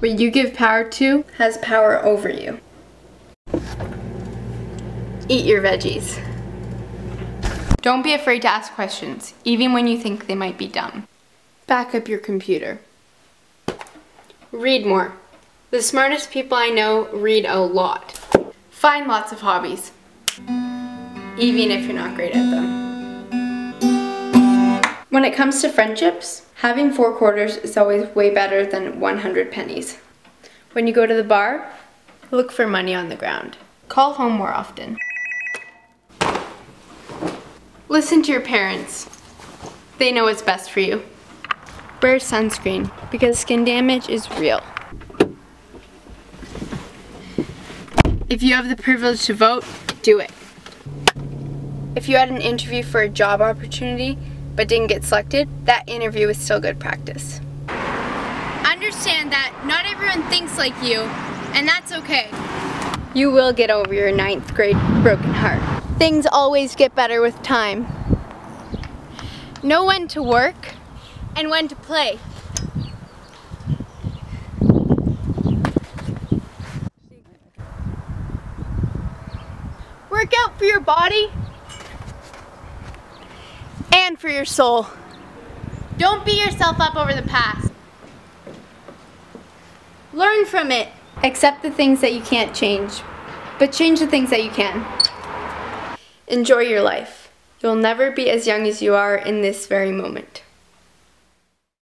What you give power to has power over you. Eat your veggies. Don't be afraid to ask questions, even when you think they might be dumb. Back up your computer. Read more. The smartest people I know read a lot. Find lots of hobbies, even if you're not great at them. When it comes to friendships, having four quarters is always way better than 100 pennies. When you go to the bar, look for money on the ground. Call home more often. Listen to your parents. They know what's best for you. Wear sunscreen because skin damage is real. If you have the privilege to vote, do it. If you had an interview for a job opportunity but didn't get selected, that interview is still good practice. Understand that not everyone thinks like you, and that's okay. You will get over your ninth grade broken heart. Things always get better with time. Know when to work and when to play. Work out for your body for your soul. Don't beat yourself up over the past. Learn from it. Accept the things that you can't change, but change the things that you can. Enjoy your life. You'll never be as young as you are in this very moment.